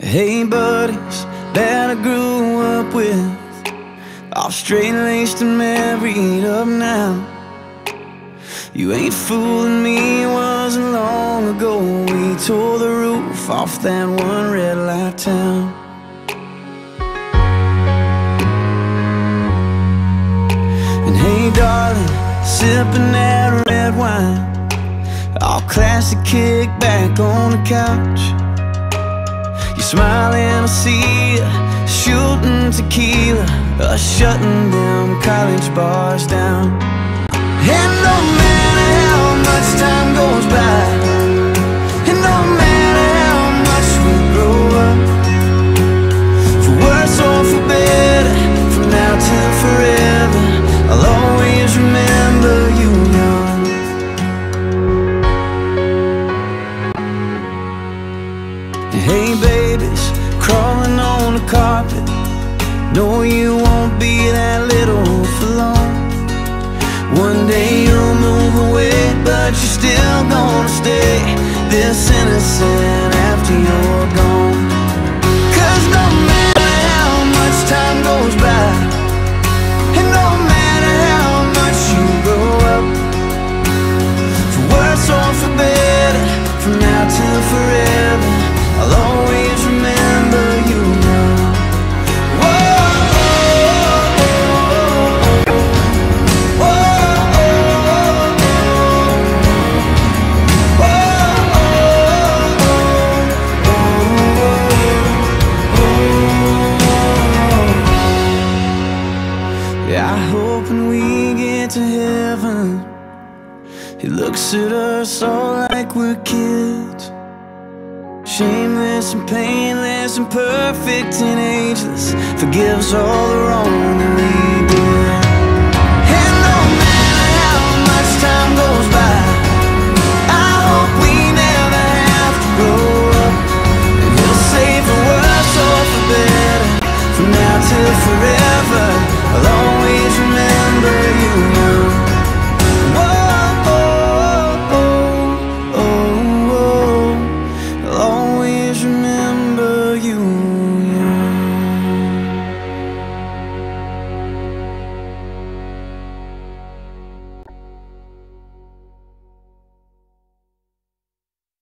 Hey buddies that I grew up with. All straight-laced and married up now. You ain't fooling me, it wasn't long ago. We tore the roof off that one red light town. And hey darling, sipping that red wine. All classic kick back on the couch smiling, I see you shooting tequila, uh, shutting them college bars down. And no carpet. No, you won't be that little for long One day you'll move away But you're still gonna stay This innocent after you're I hope when we get to heaven, He looks at us all like we're kids. Shameless and painless and perfect and ageless Forgives all the wrong